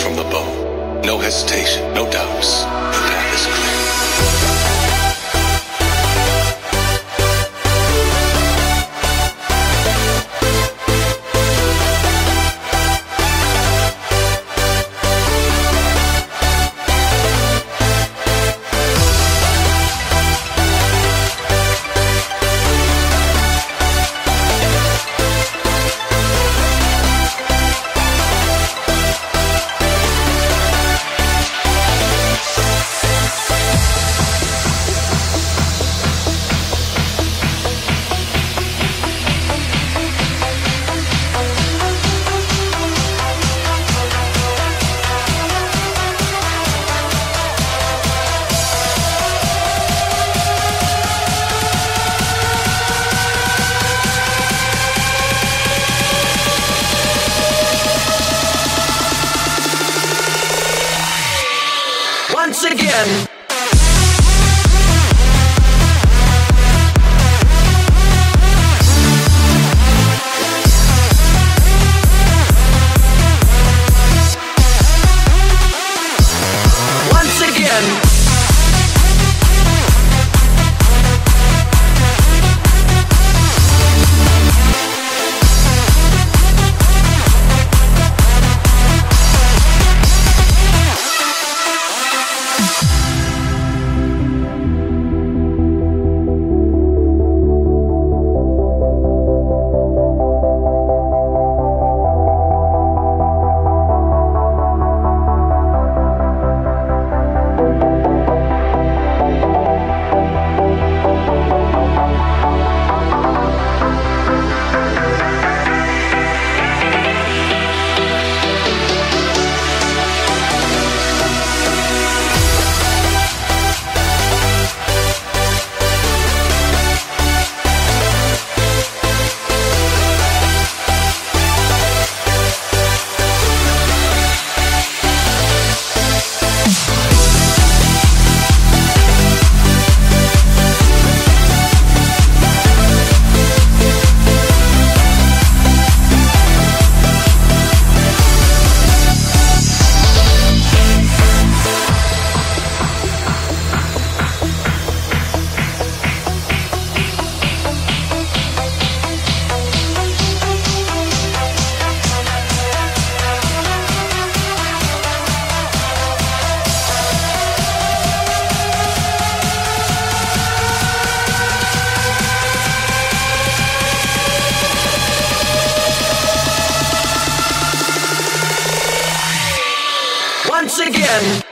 from the bow. No hesitation, no doubts. The path is clear. Once again. Once again. Once again.